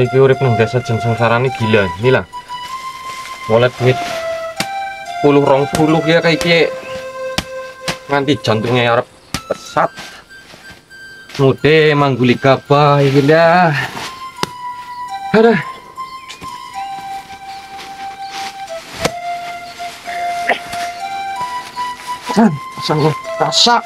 iki urip nang desa jen sengsarane gila. Ini lah. Mulai duit puluh rong puluh ya kayak iki. Nganti jantungnya arep pesat. Mude mangguli gabah iki dah. Aduh. Kan, sangat rasa.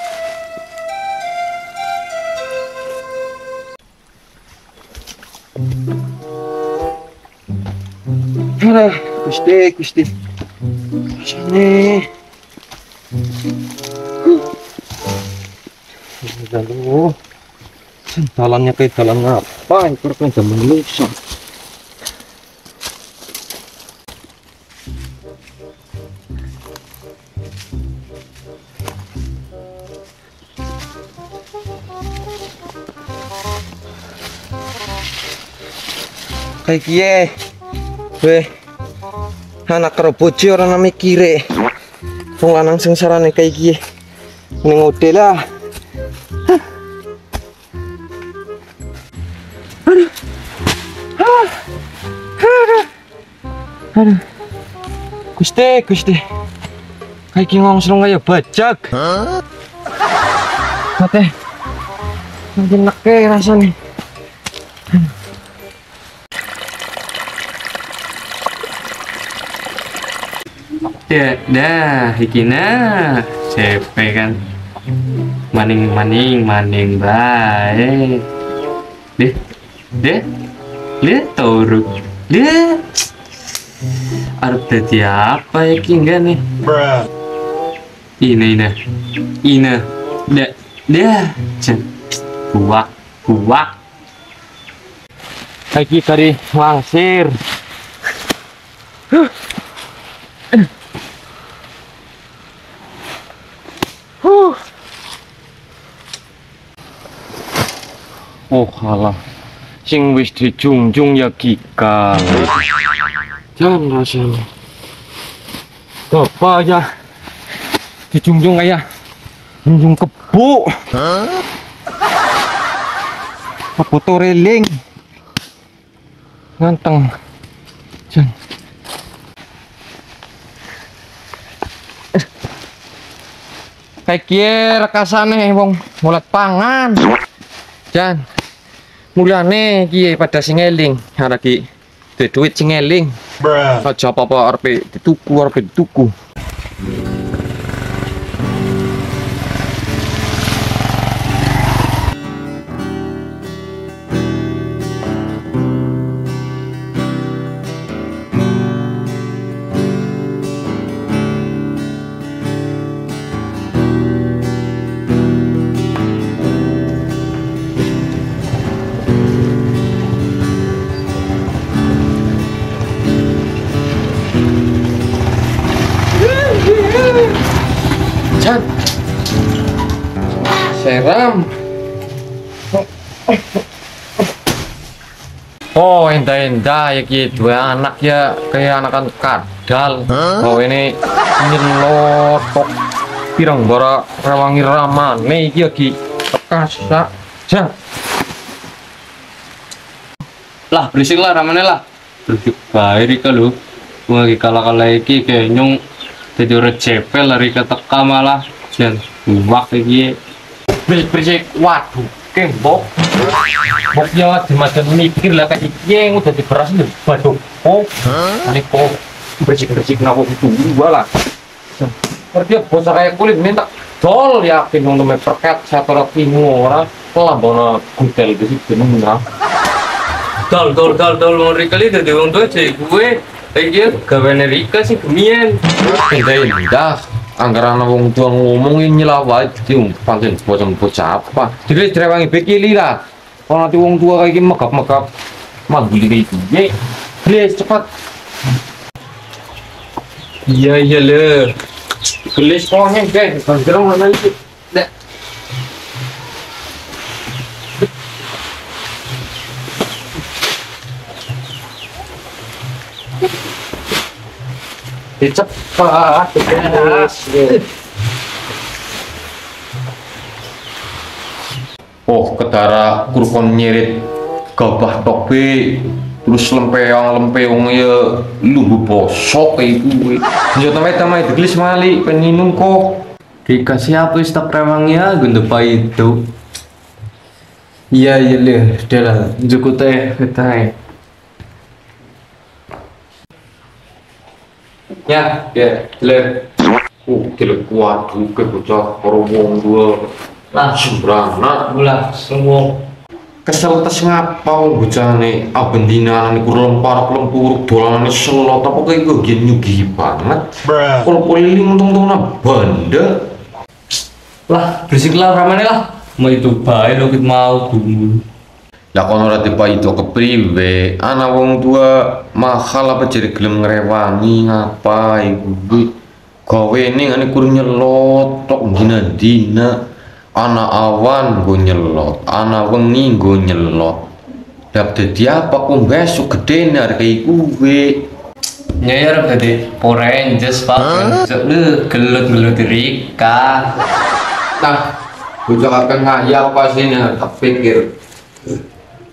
Gusti, Gusti. Sini. Lalu, dalamnya kayak dalam apa? Itu kan jam manusia. Kayak kie, weh, anak keroboji orang namanya kire. Wong lanang sengsarane kayak kie, ning ngode lah. Aduh. Gusti, Gusti. Kayak ki ngongsrong kaya bajak. Mate. Makin neke rasanya. Ya, dah, iki nah, CP kan. Maning maning maning bae. Deh, deh, lihat turu, lihat. Arep dadi apa ya ki enggak nih? Ina ina, ina, dah, dah, Cen. buak, buak. Kayak dari langsir. Oh alah, sing wis dijunjung ya Kika. Jangan rasanya. Apa ya? Dijunjung kayak junjung kebo. Apa tuh reling? Nganteng. Jan. Kayak kie rekasane wong mulat pangan. Jan. Mulyane kie pada sing eling, ki duwe duit sing eling. Aja apa-apa arep dituku arep dituku. Jan. Seram. Oh, indah-indah ya ki dua anak ya kayak anakan kadal. Oh ini nyelotok pirang bara rewangi ramane iki ya ki kasa. Jan. Lah, berisik lah ramane lah. Berisik bae Rika lu. Gua lagi kalah-kalah iki kayak nyung jadi orang cepel lari ke teka malah jan buak iki Berisik-berisik. Waduh, kembok. Bok ya dimadan mikir lah kayak yang udah diberas nih. Waduh. Oh. Ini kok berisik-berisik nawa itu gua lah. Kerja bos kayak kulit minta dol yakin nung namanya perket saya taruh bingung orang pelambana guntel di situ nunggu dol dol dol dol mau Rika li dari orang tua gue lagi gawe Rika sih kemien Indah indah anggaran wong tua ngomongin nyelawat jadi pantin bocah bocah apa jadi cerewangi bekili lah kalau nanti wong tua kayak gini megap megap kayak gitu ye please cepat. Iya iya le please sekolahnya guys. Banjir mana itu Dah. cepat guys. Oh, ketara kurkon nyirit gabah tobe terus lempeang lempeong ya. Lumbu bosok kayak gue yo tamai tamai deglis mali peninum kok. Dikasih apa stok remangnya gunde itu Iya iya le, udah lah, cukup teh, teh. Ya, ya, jelek. Uh, jelek kuat juga bocah. Korowong dua. lah Sembrana. gula semua. Kesel tes ngapa wong bocah nih abendina nih kurang lempar lempur dolanan nih selot apa kayak gue gini nyugi banget. Kalau keliling untung untung banda lah berisik lah ramane lah. Mau itu baik lo kita mau tunggu lah kono ora itu kepriwe anak wong tua mahal apa jadi gelem ngrewangi ngapa iku gawe ning ane kur nyelot tok dina dina anak awan go nyelot anak wengi go nyelot. Dap dadi apa? Kok besok gede nih ada kayak gue nyayar tadi Power Rangers pak lu gelut gelut Rika. Nah, bocah akan ngayal pas ini tak pikir.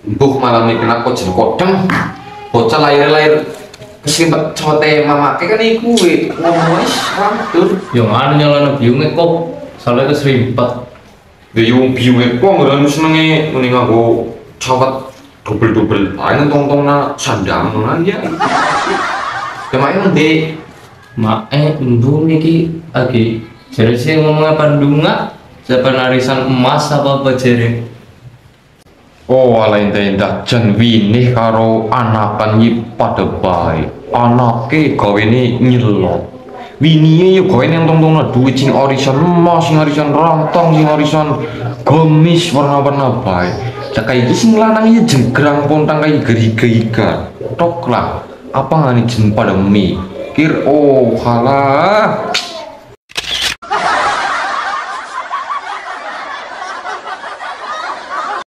Buh malam ini kena kocen kodeng. Bocah lahir-lahir kesimpet cote mama kan iku we. Ngomong wis rantur. yang anu nyala biungnya kok soalnya keserimpet Ya yo biung kok ngeran senenge mending aku cawat double-double. Ayo tong-tong na sandang aja. Ya main ndek. Ma eh embu niki lagi jadi sih ngomongnya pandunga siapa arisan emas apa apa jadi Oh, ala indah jan winih karo anakan yi pada baik. Anake gawe ini nyelot. Winiye yo gawe nang tong-tong duit sing orisan emas, sing orisan rantang, sing orisan gamis warna-warna baik. Cak iki sing lanang ya jenggrang pontang kayak geriga Tok lah. Apa ngani jen pada mikir oh halah